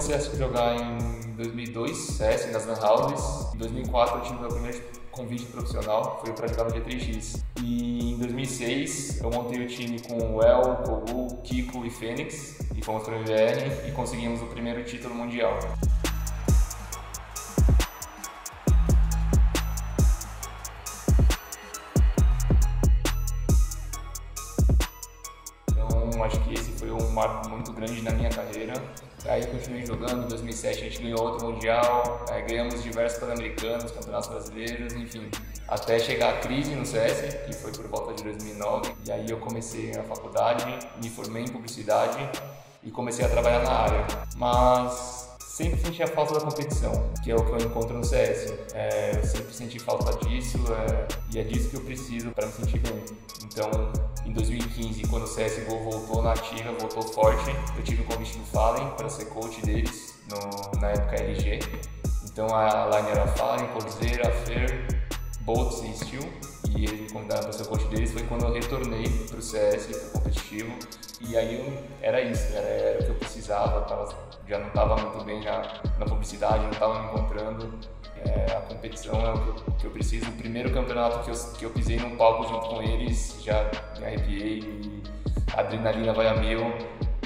comecei a jogar em 2002, CS, nas Lan Houses. Em 2004 eu tive meu primeiro convite profissional, foi para jogar no G3X. E em 2006 eu montei o time com o El, Kogu, Kiko e Fênix e fomos para o MBR e conseguimos o primeiro título mundial. Então acho que esse foi um marco muito grande na minha carreira. Aí continuei jogando, em 2007 a gente ganhou outro Mundial, ganhamos diversos Pan-Americanos, Campeonatos Brasileiros, enfim. Até chegar a crise no CS, que foi por volta de 2009, e aí eu comecei a faculdade, me formei em publicidade e comecei a trabalhar na área. Mas sempre senti a falta da competição, que é o que eu encontro no CS. É, eu sempre senti falta disso é, e é disso que eu preciso para me sentir bem. Então, em 2015, quando o CSGO voltou na ativa, voltou forte, eu tive um convite do Fallen para ser coach deles, no, na época LG. Então a line era Fallen, Coldzera, Fer, Boltz e Steel. E eles me convidaram para ser coach deles. Foi quando eu retornei para o CS, para competitivo. E aí eu, era isso, era, era o que eu precisava. Tava, já não estava muito bem já na publicidade, não estava me encontrando. É, a competição é o que eu, que eu, preciso. O primeiro campeonato que eu, que eu pisei num palco junto com eles, já me arrepiei a adrenalina vai a mil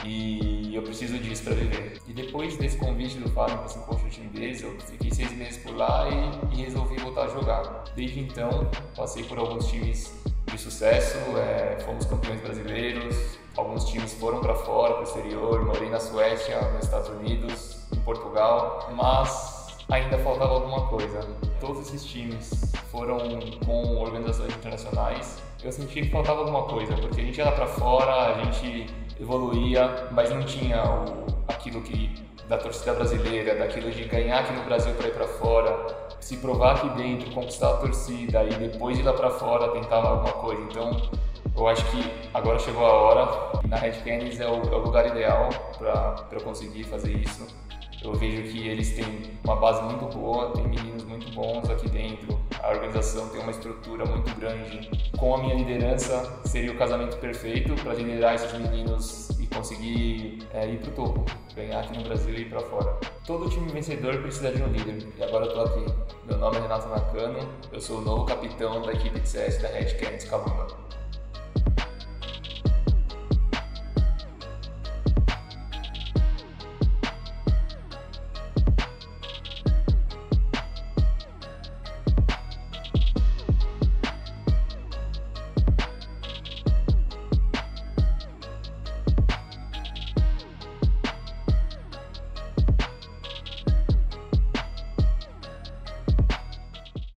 e eu preciso disso para viver. E depois desse convite do Fábio para ser coach do time deles, eu fiquei seis meses por lá e, e, resolvi voltar a jogar. Desde então, passei por alguns times de sucesso, é, fomos campeões brasileiros, alguns times foram para fora, para o exterior, morei na Suécia, nos Estados Unidos, em Portugal, mas ainda faltava alguma coisa. Todos esses times foram com organizações internacionais. Eu senti que faltava alguma coisa, porque a gente ia lá para fora, a gente evoluía, mas não tinha o, aquilo que da torcida brasileira, daquilo de ganhar aqui no Brasil para ir para fora, se provar aqui dentro, conquistar a torcida e depois ir lá para fora tentar alguma coisa. Então, eu acho que agora chegou a hora. Na Red Canids é, é o, lugar ideal para eu conseguir fazer isso eu vejo que eles têm uma base muito boa, tem meninos muito bons aqui dentro, a organização tem uma estrutura muito grande. Com a minha liderança, seria o casamento perfeito para liderar esses meninos e conseguir é, ir para o topo, ganhar aqui no Brasil e ir para fora. Todo time vencedor precisa de um líder, e agora eu estou aqui. Meu nome é Renato Nakano, eu sou o novo capitão da equipe de CS da Red Canids Calunga.